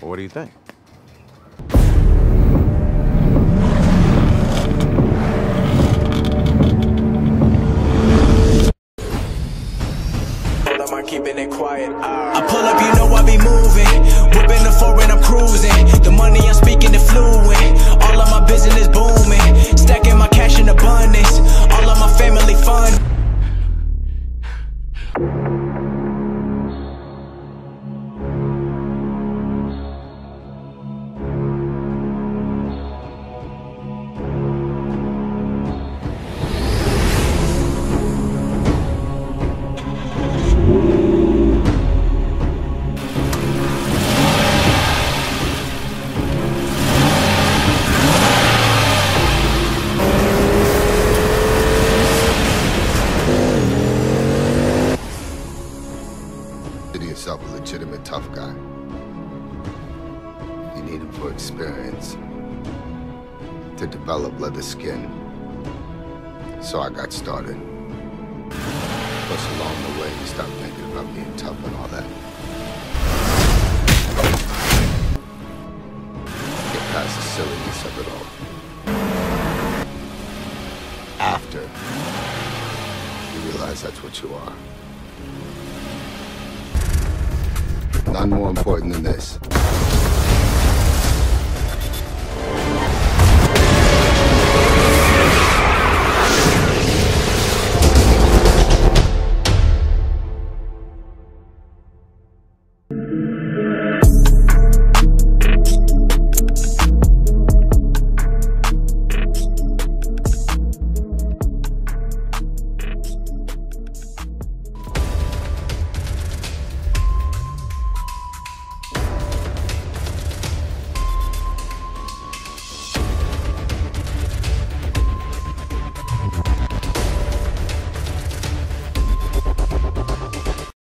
what do you think? keeping it quiet. I pull up, you know I be moving. Yourself a legitimate tough guy. You need him for experience. To develop leather skin. So I got started. Plus, along the way, you stop thinking about being tough and all that. Get past the silliness of it all. After, you realize that's what you are. None more important than this.